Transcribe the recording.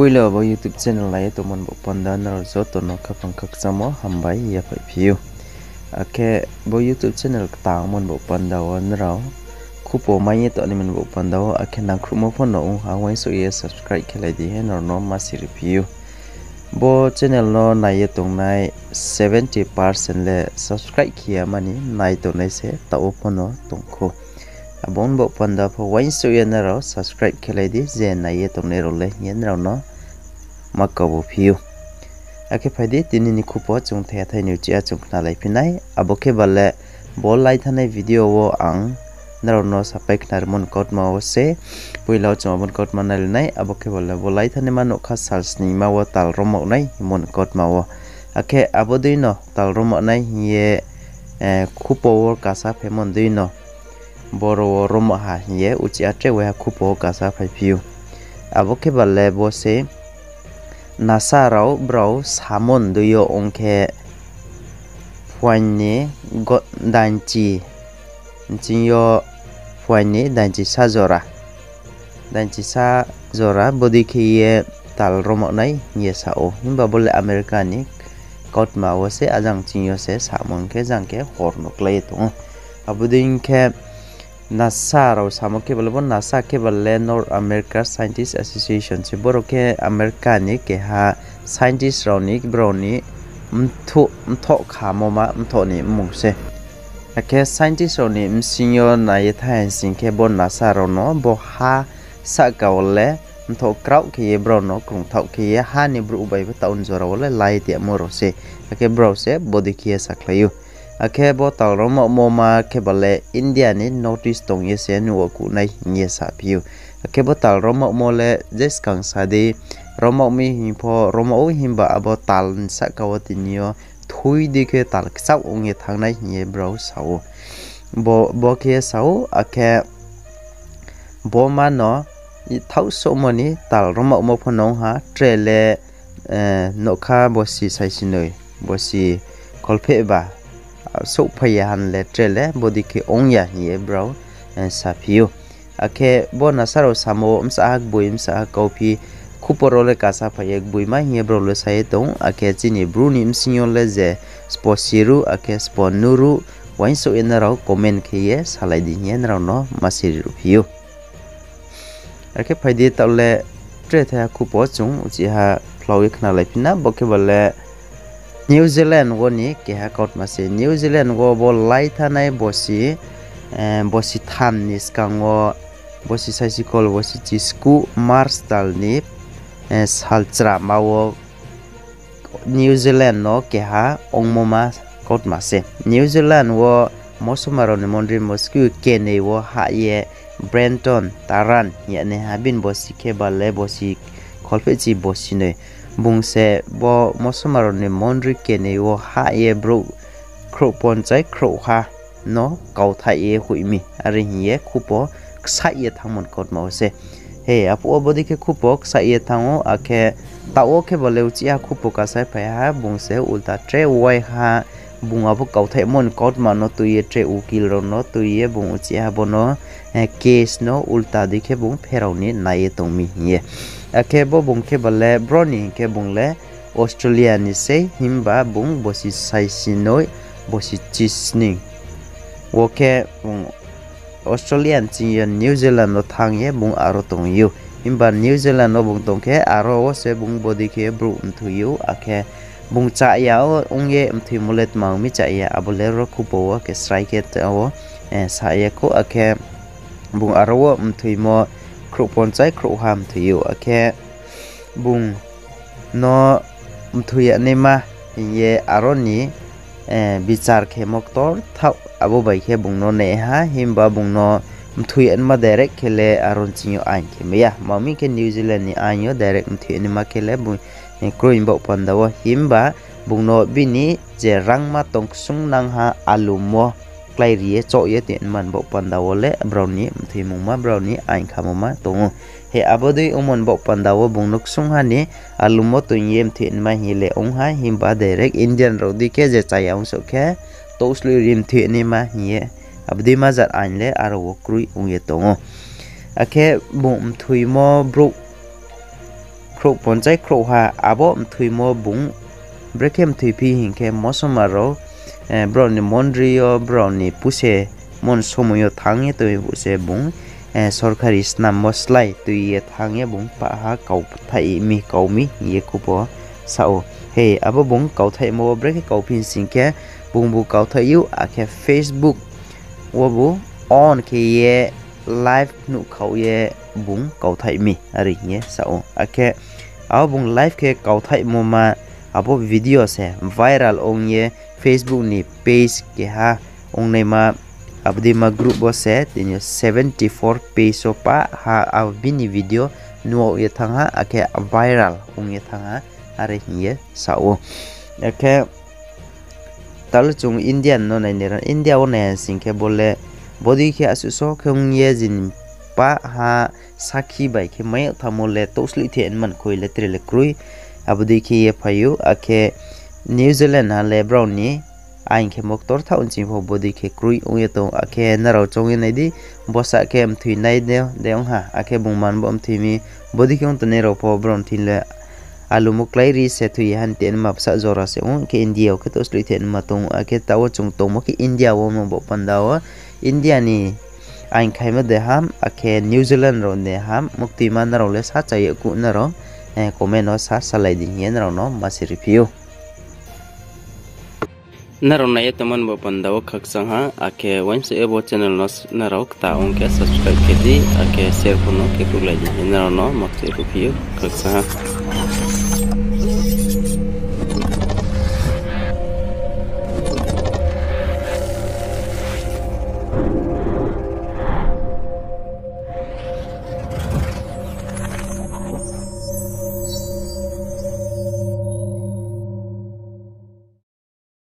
puilo bo youtube channel lai to mon bo panda na zo to no ka pang hambai ya pai phiu ake bo youtube channel ta mon bo panda rao kupo mai to ni men bo panda o ake na khrumo phone no ha wai so ye subscribe khelai di he, nor no ma si review bo channel no na ye tong nai 70% le subscribe kia mani nai to nai se ta o phone no tong kho. Abon bo panda pho, wai so ye na ro, subscribe khelai di je na ye tong ne ro le yen ro no ma ka bo phiu ake phaidi tini ni khupo chung the thai ni chi a chung na lai pinai aboke balle bol lai thanai video wo ang naro no sapai knar mon kot ma wo se puilau chung mon kot ma nal nai. Aboke balle bol lai thane ma no kha sals ni ma wo tal romo nai mon kot ma wo. Ake abodui no tal romo nai ye eh, khupo wo kasa phemon dui no. Boro romo ha ye uchi atre we khupo kasa phai phiu. Aboke balle bo se, nasa rau brau samon duyo ongke fuanni go danchi jinyo fuanni danchi sa zora danchi sa zora bodi khiye tal romo nai, ye sa o. Himba bole america ni, kot ma wo se ajang jinyo se samon ke, jang ke, hor nok lai hake scientist oni msingyo na yathain singkhe bo nasa rono bo ha sakaole mtho krauk ke bro no kung thau ke ya ha ni bru bai ba taun jora ole lai ti amoro se hake bro se body khia saklayu akhe bo taw ro mo mo ma ke bale india ni notice tong ye se nu ku nai nye sa piu akhe bo taw ro mo mo le jes kang sa de ro mo mi hi pho ro mo himba abo tal sa kawati niyo thui đi ke tal sau ông nghe thằng này nghe bro, sau. Bo bo kia sau à kia bo mà nó thấu số mà ní tal rồi mà một phần nông ha trẻ lệ ờ, nó khá bo si sai xin nơi bo si call phê ba à, số phải hàn lệ trẻ lệ bo đi kia ông ya nghe bro ờ, à, sa phiu à kia bo na sao samo ông sa hắc bo ông sa copy kuporole kasa phayek buima ye bro le sai tong, ake chini bruni sinyo le je sposiru ake sponuru wain so in raw comment ke ye, salai di yen raw no masir phiu ake phaidi tawle tre tha kupo chung, uchi ha flowi khna lai pina boke bale New Zealand wo ni keha kaut mase New Zealand wo bo lai thanai bosi eh, bosi tham ni skango bosi saisikol bosi chisku mars tal ni salchra mawo New Zealand, no? Keha, ongmoma kaut mase. New Zealand wo mosumaro ni mondri mosku kene wo ha ye Brenton, Taran yani habin bosi ke balle bosi kolpe chi bosi ne bungse bo mosomaro ni mondri kene wo ha ye bro, kro pon chai kro ha, no? Kau tha ye huimi. Ari ye khupo ksa ye thamon kot ma se he, apu obodi ke khupo ksa ye thango akhe tawo ke bole uchi a khupo ka sai pa ha bungse ulta tre wai ha bunga bu kau thai mon kot ma no tu ye tre ukil ro no tu ye bung uchi ha bono case no ulta dikhe bung pherau ni na ye tongmi ye ake bo bung ke bale broni, ke bung le australia ni se himba bung bosi sai sinoi bosi chisning wo ke australian chi new zealand no thang ye bung aro tong yu. Himba new zealand no bung tong ke aro wo se bung body ke bru um thu yu ake bung cha ya o ung ye um thu mulet ma mi cha ya abule ro khu po ke strike ke o sa ye ko ake bung aro um thu mo kru pon chai kru ham thiu akhe bung no um thu ya ye ma, ye aro ni thau abo bai khe bung no ne ha himba bung no mthui an ma direct khele aron chinyo ain khe meya mami ke new zealand ni anyo direct mthui ni ma khele bung kruin bo pandawa himba bung no bini je rangma tongsung nang ha alumo klai rie cho ye ten man bo pan da wole brownie thì mung ma brownie ain kha ma tongo he abodui umon bok pandawo bung nuksung hani alumo tu yem thin ma hi le ong ha himba direct indian ro di ke je chai ông so ke to slu rim thi ni ma hi abdi ma zat ain le aro wo krui ung ye tongo ake bum thui mo bro kro pon kro ha abo thui mo bung brekem thui pi hin ke mosomaro brown ni mondri o brown ni puse mon somoyo thangi tui puse bung सरकारी स्नाम मसलाय तुइए थाङे बुं पाहा cow Thai मि काउ मि ये कुपो साओ हे अब बुं काउ थाइ मो ब्रेक काउ पिन सिंके बुं बु काउ थाइ यु आखे फेसबुक वो बु ऑन के ये लाइव नु काउ ये बुं काउ थाइ मि अरि ये साओ आखे अब बुं लाइव के काउ थाइ मो मा अब वीडियो से वायरल ओं ये ha. Ong nei ma abdi ma group bo se tinyo 74 peso pa ha abini video nuo ye thanga ake viral ung ye thanga are hiye sao ake tal chung indian no nai nera india o ne singke bole body ke asu so khung ye jin pa ha. Sakhi bai ke mai thamole tosli the en man khoile trele krui. Abdi ke ye phayu ake new zealand ha le brown ni ain ke moktor tha unchi pho body ke krui ung to akhe na ro chong nei di bosa ke am thui nai de de ong ha akhe bung man bom thi mi body ke ung to ne ro pho Brown thin le alu muklai ri se thui han ten map sa zora se ung ke india cái to sli ten ma tung akhe tawo chung to mo cái india wo mo bo panda india ni ain khai ma de ham akhe new zealand ro ne ham mukti man ro le sa chai ku na ro eh, comment no sa salai din yen ro no ma si review narong na teman bo pandaw khaksang ha ake, once ebo channel nos narok ta ong ke subscribe ke di. Ake, share kono ke kulai narong no mak se review khaksang ha